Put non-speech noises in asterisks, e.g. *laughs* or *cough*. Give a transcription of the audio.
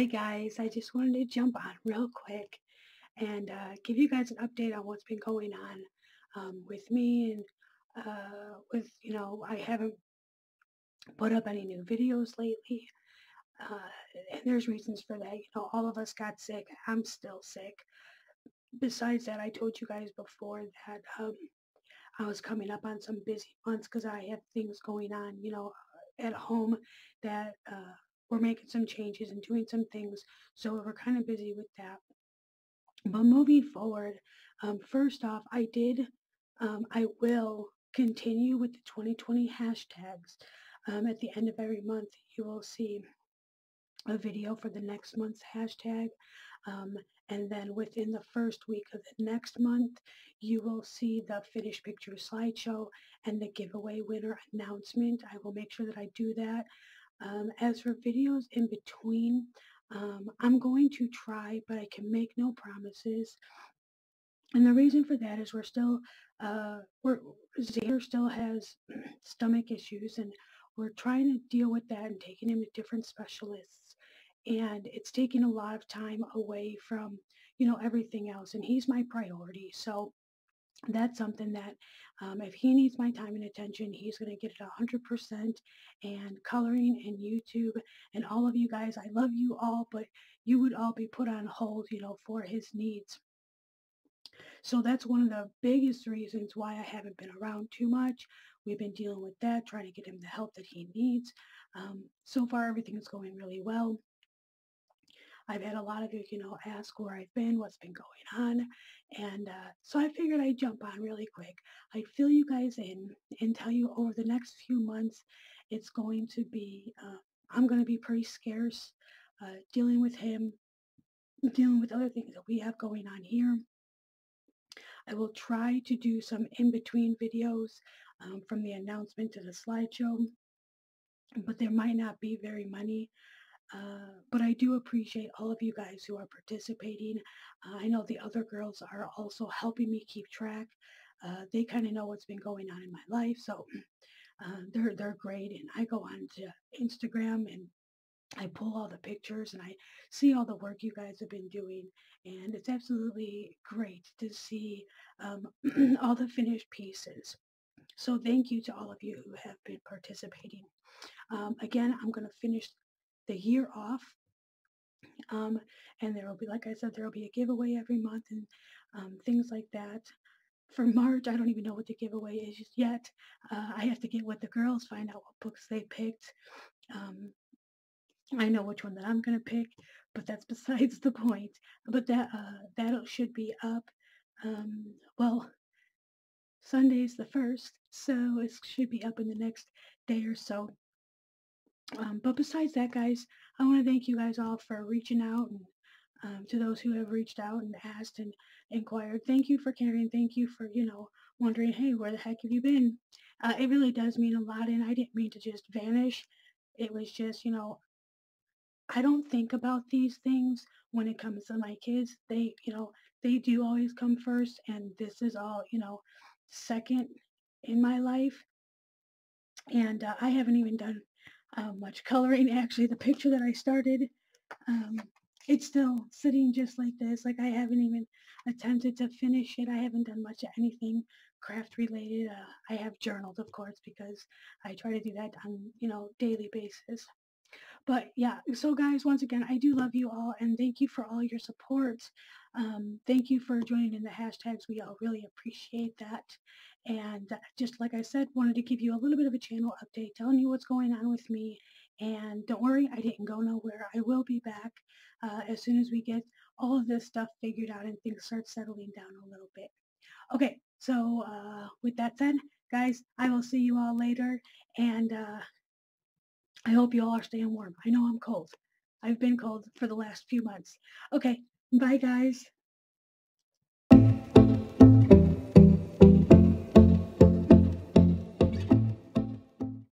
Hi guys, I just wanted to jump on real quick and uh, give you guys an update on what's been going on um, with me and uh, with, you know, I haven't put up any new videos lately. Uh, and there's reasons for that. You know, all of us got sick. I'm still sick. Besides that, I told you guys before that um, I was coming up on some busy months because I had things going on, you know, at home that uh, we're making some changes and doing some things. So we're kind of busy with that. But moving forward, um, first off, I did, um, I will continue with the 2020 hashtags. Um, at the end of every month, you will see a video for the next month's hashtag. Um, and then within the first week of the next month, you will see the finished picture slideshow and the giveaway winner announcement. I will make sure that I do that. Um, as for videos in between, um, I'm going to try, but I can make no promises. And the reason for that is we're still, uh, we're, Xander still has *clears throat* stomach issues and we're trying to deal with that and taking him to different specialists. And it's taking a lot of time away from, you know, everything else. And he's my priority. So that's something that um, if he needs my time and attention, he's going to get it 100%. And coloring and YouTube and all of you guys, I love you all, but you would all be put on hold, you know, for his needs. So that's one of the biggest reasons why I haven't been around too much. We've been dealing with that, trying to get him the help that he needs. Um, so far, everything is going really well. I've had a lot of you, you know, ask where I've been, what's been going on. And uh, so I figured I'd jump on really quick. I'd fill you guys in and tell you over the next few months, it's going to be, uh, I'm going to be pretty scarce uh, dealing with him, dealing with other things that we have going on here. I will try to do some in-between videos um, from the announcement to the slideshow, but there might not be very many. Uh, but I do appreciate all of you guys who are participating. Uh, I know the other girls are also helping me keep track. Uh, they kind of know what's been going on in my life, so uh, they're they're great. And I go on to Instagram and I pull all the pictures and I see all the work you guys have been doing, and it's absolutely great to see um, *clears throat* all the finished pieces. So thank you to all of you who have been participating. Um, again, I'm going to finish the year off. Um, and there will be, like I said, there will be a giveaway every month and um, things like that. For March, I don't even know what the giveaway is yet. Uh, I have to get with the girls, find out what books they picked. Um, I know which one that I'm going to pick, but that's *laughs* besides the point. But that uh, that should be up. Um, well, Sunday's the first, so it should be up in the next day or so. Um, but besides that, guys, I want to thank you guys all for reaching out and um, to those who have reached out and asked and inquired. Thank you for caring. Thank you for, you know, wondering, hey, where the heck have you been? Uh, it really does mean a lot, and I didn't mean to just vanish. It was just, you know, I don't think about these things when it comes to my kids. They, you know, they do always come first, and this is all, you know, second in my life. And uh, I haven't even done uh, much coloring. Actually, the picture that I started, um, it's still sitting just like this. Like I haven't even attempted to finish it. I haven't done much of anything craft related. Uh, I have journaled, of course, because I try to do that on, you know, daily basis. But yeah, so guys, once again, I do love you all and thank you for all your support. Um, thank you for joining in the hashtags. We all really appreciate that. And just like I said, wanted to give you a little bit of a channel update, telling you what's going on with me. And don't worry, I didn't go nowhere. I will be back uh, as soon as we get all of this stuff figured out and things start settling down a little bit. Okay, so uh, with that said, guys, I will see you all later. And uh, I hope you all are staying warm. I know I'm cold. I've been cold for the last few months. Okay, bye guys.